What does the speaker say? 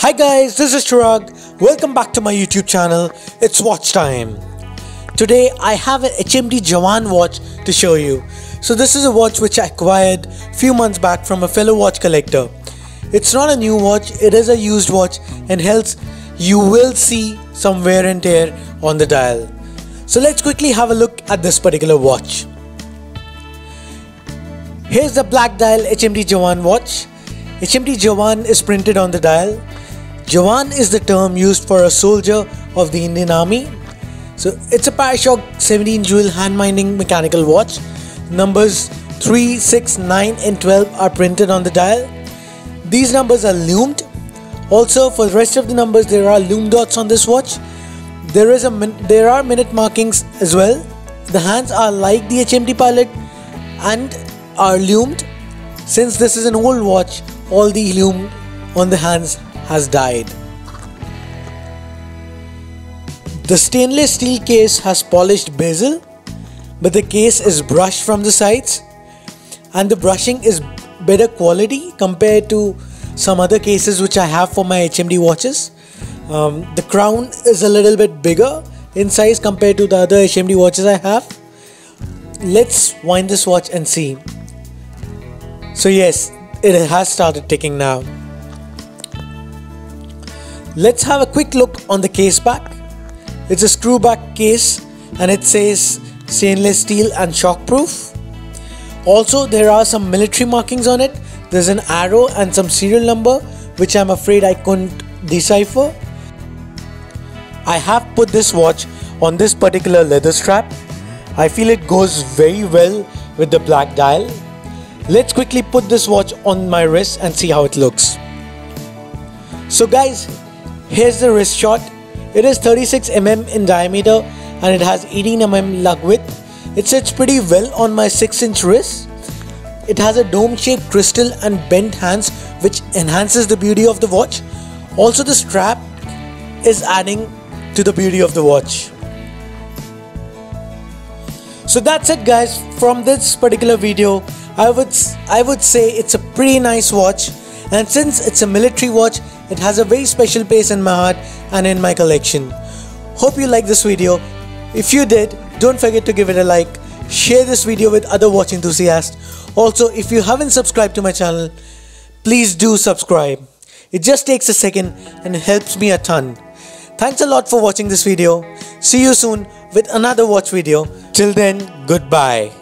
Hi guys, this is Chiraag. Welcome back to my YouTube channel. It's watch time. Today I have a HMT Jawan watch to show you. So this is a watch which I acquired a few months back from a fellow watch collector. It's not a new watch, it is a used watch and hence you will see some wear and tear on the dial. So let's quickly have a look at this particular watch. Here's the black dial HMT Jawan watch. HMT Jawan is printed on the dial. Jawan is the term used for a soldier of the Indian Army. So it's a Parashock 17 jewel hand winding mechanical watch. Numbers 3, 6, 9 and 12 are printed on the dial. These numbers are loomed. Also for the rest of the numbers there are loom dots on this watch. There is a there are minute markings as well. The hands are like the HMT Pilot and are loomed. Since this is an old watch, all the lume on the hands has died. The stainless steel case has polished bezel, but the case is brushed from the sides and the brushing is better quality compared to some other cases which I have for my HMT watches. Um, the crown is a little bit bigger in size compared to the other HMT watches I have. Let's wind this watch and see. So yes, it has started ticking now. Let's have a quick look on the case back. It's a screw back case and it says stainless steel and shockproof. Also, there are some military markings on it. There's an arrow and some serial number which I'm afraid I couldn't decipher. I have put this watch on this particular leather strap. I feel it goes very well with the black dial Let's quickly put this watch on my wrist and see how it looks. So guys, here's the wrist shot. It is 36 mm in diameter and it has 18 mm lug width. It sits pretty well on my 6 inch wrist. It has a dome shaped crystal and bent hands which enhances the beauty of the watch. Also the strap is adding to the beauty of the watch. So that's it guys from this particular video. I would I would say it's a pretty nice watch and since it's a military watch it has a very special place in my heart and in my collection. Hope you like this video. If you did, don't forget to give it a like, share this video with other watch enthusiasts. Also, if you haven't subscribed to my channel, please do subscribe. It just takes a second and helps me a ton. Thanks a lot for watching this video. See you soon with another watch video. Till then, goodbye.